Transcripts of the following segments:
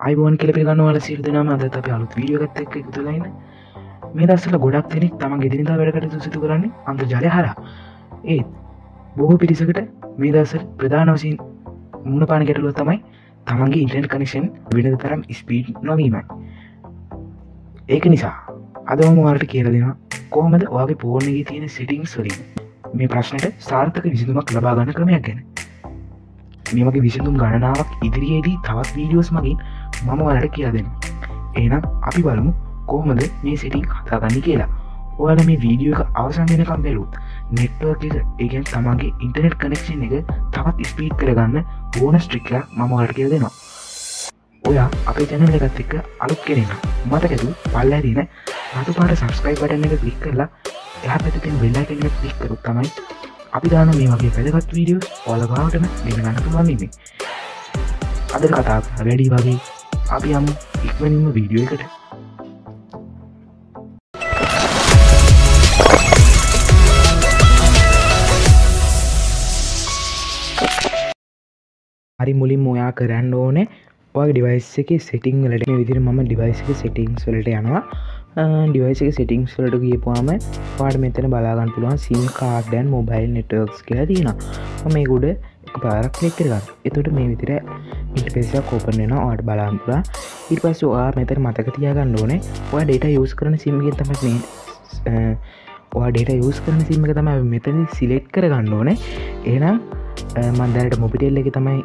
අයිබෝන් කෙලපි ගන්නවල සිල් දෙනම අද අප අලුත් වීඩියෝගත් එක්ක එකතුලයින්න මේ දස්සල ගොඩක් දෙනෙක් තම ගෙදිනිතා වැඩකට සුසිතු කරන්නේ අන්ත ජලය හර ඒත් බොහෝ පිරිසකට මේ දසල් ප්‍රධාන වසින් මුණ පාන ගැටලුව තමයි තමන්ගේ ඉන්ටර් කනේෂන් විඩ තරම් ස්පීඩ් නොවීමයි. ඒක නිසා අදම වාට කියල දෙෙන කොහමද වගේ පෝර්ණගේ තියෙන සිටිං සොලින් මේ ප්‍රශ්නයට සාර්ථක විසිදුමක් ලබාගන්න ක්‍රමයක් ගැන. මේමගේ විසිදුම් ගණනාවක් ඉදිරියේදී තවත් වීඩියෝස් මගින් මම වලට කියලා දෙන්න එනම් අපි බලමු කොහොමද මේ සිටිං කතාගන්න කියලා. ඔයාල මේ වීඩියෝ එක අවසන් වෙනකම් බැලුත් නෙට්වර්ක ඒගෙන් තමන්ගේ ඉන්ටර්නෙට් කනෙක්ෂන් එක තවත් ස්පීට් කරගන්න ඕන ස්ට්‍රික්ල මම වලට කියල දෙනවා. ඔයා අපේ චැනල් එකත් එක්ක අලුත් කෙනෙන මතකැතු පල්ල දින රතු පාට සබස්ක්‍රයි බටන එක කලික් කරලා එහ පැතිෙන් වෙල්ලා කෙනෙ ලික්කරුත් තමයි අපි දාන මේ වගේ පැදගත් වීඩියෝ ඔලගාවටම ගෙන ගන්න පුළුවන්න්නේ අද කතා වැඩි වගේ අපි යමු ඉක්වනින්ම වීඩියෝ එකට. හරි මුලින් මොයා කරන්න ඕනේ ඔය ඩිවයිස් එක සිටිං වලට. විදිර ම ඩිවයිස් එක සිටිංස් වලට යනවා. ඩිවයිස එක සිටිංස් වලට ගියපුවාම පාට මෙතන බලාගන්න පුළුවන් සිම් කාර්ඩන් මොබයිල් නෙටවර්ක්ස් කියලා තියෙන මේ ගුඩ පාරක් ලික් කරගන්න. එතුට මේ විදිර ඉන්ටපේසියක් කෝපන් වෙන ආට බලාම්පුලා ඉට පස්ස වා මෙතර මතක තියාගන්න ඕනේ. ඔය ඩේට යස් කරන සිම්ගෙන් තමත් මේ ඩේට යස් කරන සිම්ම තම මෙතන සිලෙට් කරගන්න ඕනේ. එනම් මන්දරට මොපිටෙල් එක තමයි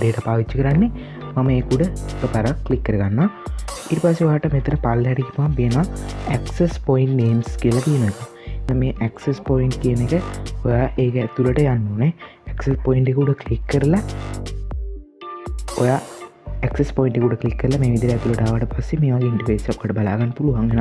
ඩේට පාවිච්චි කරන්නේ. මම ඒකුඩ පරක් කලික් කරගන්න ඉට පසවාට මෙතර පල් හැටිකම බේන ඇක්සස් පොයින්් නේම්ස් කියල තියෙන එක මේ ඇක්සස් පොයින්් කියන එක ඔයා ඒක ඇතුළට යන්නනේ ඇක්සස් පොයින්්කුඩ කලික් කරලා ඔයා ක්ස් පොයින්ටකුට කලික් කල මේ විදිර ඇතුළටාවට පස්සේ මේ වගේ ඉන්ටපේසක්කට බලාගන්න පුළුවන්ගෙන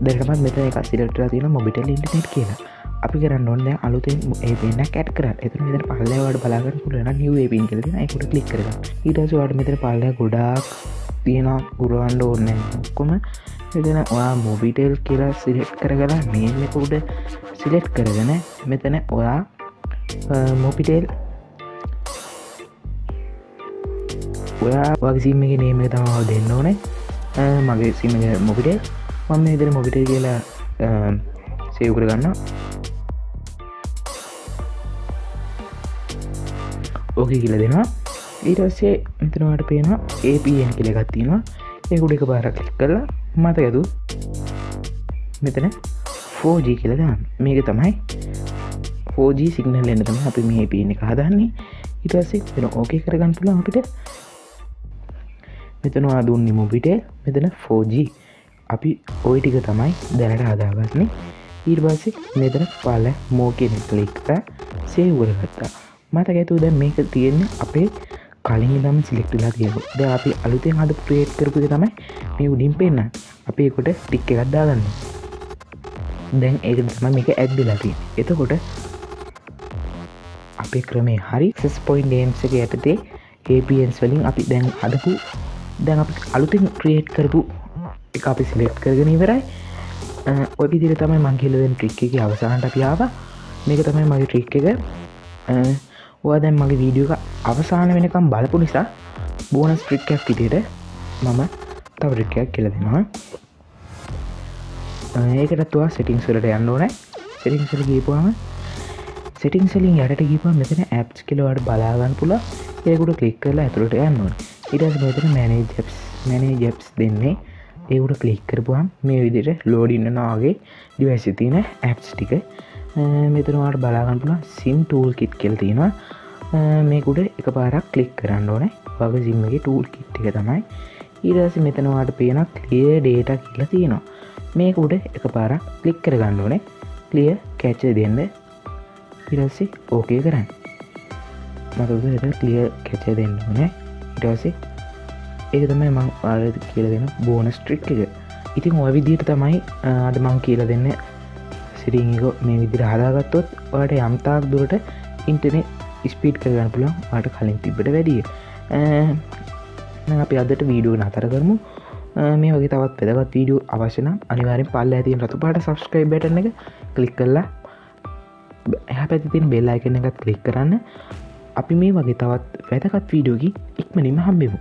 දැකමත් මෙත එක සිලටර තියෙන මොබිටල් ඉන්ටනෙට් කියලා. අපි කරන්න ඔන්න අලුතෙන් ඒ පෙන්න්න කැට් කර එතු මෙත පල්ලවට බලාගන්න පුලන නිවේ පින් කර යිකුට කලික් කර ඊටසවාට මෙතර පල්ල ගොඩාක් තියෙන උරුවන්ඩ ඕන්න ඔක්කොම එතන ඔයා මොබිටෙල් කියලා සිලෙට් කරගලා මේමකුඩ සිලෙට් කරගෙන මෙතන ඔයා මොපිටෙල් ඔයා වගසිීමගේ නේම තමාව දෙන්න ඕනේ. මගේ සිම මොබිටේ මම ඉදර මොබිටේ කියලා සේව් කරගන්න ඕක කියල දෙනවා. ඊටස්සේ මෙතනවාට පේන APN කියලගත්තිනවා ඒකුඩ එක පාරක් කලික් කරලා මත ඇතු. මෙතන 4G කියලදන්න මේක තමයි 4G සිගනල් එන්න තම අපි මේ පන එක හදන්නේ. ඉටස්සේ වෙන ඕකේ කරගන්න පුළ අපිට. මෙතනවා දුන්නේ මොබිටේ මෙතන 4G අපි ඔය ටික තමයි දැනට හදාගත්න්නේ ඊර්වාසි මෙතන පල මෝකෙන කලික්ට සේවරගත්තා මත ඇතු දැ මේක තියෙන්නේ අපේ කලින් දම සිලෙක්ටලා තියෙන ද අපි අලුතෙන් හද ප්‍රේට් කරපුද තමයි මේ උඩින් පෙන්න්න අපේකොට ටික් එකත්දාගන්න දැන් ඒක දම මේක ඇද්දලාතිය එතකොට අපේ ක්‍රමේ හරි සස් පොයින් ඩේම්ස එක ඇතතේ APන්ස් වලින් අපි දැන් අදපු දැන් අපි අලුතින් ක්‍රියේට් කරපු එක අපි සිලෙක්් කරගෙන ඉවරයි. ඔය විදිර තමයි මංකිලදෙන් ට්‍රික් එක අවසානට පියාව මේක තමයි මගේ ට්‍රික් එක. ඔය දැන් මගේ වීඩියෝ අවසාන වෙනකම් බලපු නිසා බෝන ස්ට්‍රික්කයක් විදියට මම තවරික්කයක් කියල දෙෙනවා. ඒකටත්වා සිටිං සලට යන්න ඕන. සිටිං සල ගීපුවාම සිටිං සලින් යට ගීප මෙතන ඇප්ස් කෙලවට බලාගන්න පුල ඒකුට කලික් කරලා ඇතුළට යන්න ඕන. ඉටස් මෙතන මැනේ ජෙප්ස් මැනේ ජෙප්ස් දෙන්නේ. ඒකුට කලික් කරපුහම් මේ විදිට ලෝඩින්න නාගේ ඩිවැසි තියෙන ඇප්ස් ටික. මෙතනවාට බලාගන්න පුළ සිම් ටූල් කිට් කෙල් තියෙනවා මේකුට එක පාරක් කලික් කරන්න ඕන. වග සිම්මගේ ටූල් කිට් එක තමයි. ඊරස මෙතනවාට පේන කලිය ඩේට කියලා තියෙනවා. මේකුට එක පාරක් කලික් කරගන්න ඕනේ. කලිය කැච්ච දෙන්න. ඉරස්සේ ඕකේ කරන්න. මත කලිය කැච්ච දෙන්න ඕනේ. ඉටසේ ඒක තමයි මං ආර කියල දෙන්න බෝන ස්ට්‍රික් එක. ඉතින් ඔය විදියට තමයි අද මං කියල දෙන්න සිරිංග මේ විදිර හදාගත්තොත් ඔට යම්තාක් දුරට ඉන්ටනෙ ස්පීට් කරගන්න පුළන් වාට කලින් තිබට වැඩිය. අපි අදට වීඩුව නතර කරමු. මේ වගේ තවත් පෙදගත් වීඩියෝ අවශන අනිවාරෙන් පල්ල ඇතින් රතු පාට සබස්ක්‍රයිබ් බටන එක කලික් කරලා එහ පැතිතින් බෙල්ලා එකන එකත් කලික් කරන්න. අපි මේ වගේ තවත් වැදගත් වීඩියෝගි ඉක්මනිම හම්බෙමු.